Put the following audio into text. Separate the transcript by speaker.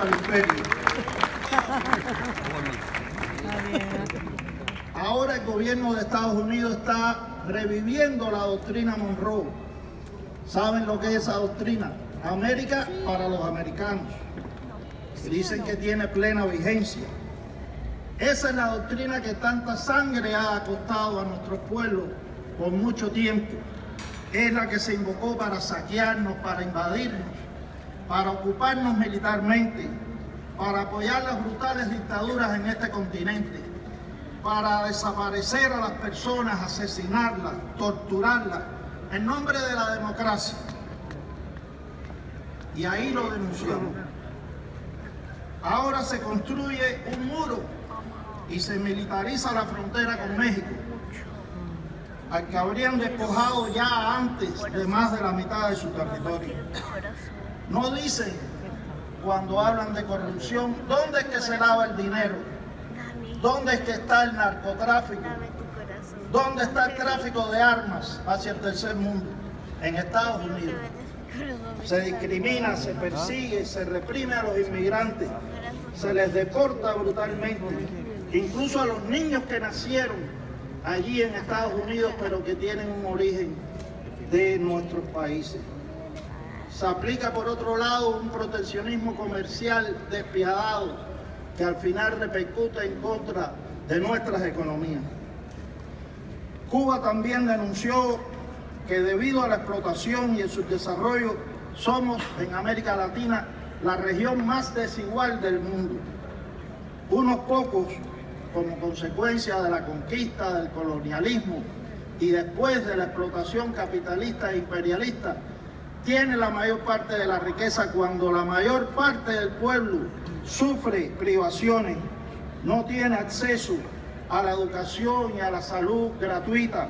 Speaker 1: al imperio. Ahora el gobierno de Estados Unidos está reviviendo la doctrina Monroe. ¿Saben lo que es esa doctrina? América para los americanos. Dicen que tiene plena vigencia. Esa es la doctrina que tanta sangre ha costado a nuestros pueblos por mucho tiempo. Es la que se invocó para saquearnos, para invadirnos, para ocuparnos militarmente, para apoyar las brutales dictaduras en este continente, para desaparecer a las personas, asesinarlas, torturarlas, en nombre de la democracia. Y ahí lo denunciamos. Ahora se construye un muro y se militariza la frontera con México, al que habrían despojado ya antes de más de la mitad de su territorio. No dicen cuando hablan de corrupción dónde es que se lava el dinero, dónde es que está el narcotráfico, dónde está el tráfico de armas hacia el tercer mundo, en Estados Unidos. Se discrimina, se persigue, se reprime a los inmigrantes, se les deporta brutalmente, incluso a los niños que nacieron allí en Estados Unidos, pero que tienen un origen de nuestros países. Se aplica por otro lado un proteccionismo comercial despiadado que al final repercute en contra de nuestras economías. Cuba también denunció que debido a la explotación y el subdesarrollo somos en América Latina la región más desigual del mundo. Unos pocos, como consecuencia de la conquista, del colonialismo y después de la explotación capitalista e imperialista, tiene la mayor parte de la riqueza cuando la mayor parte del pueblo sufre privaciones, no tiene acceso a la educación y a la salud gratuita,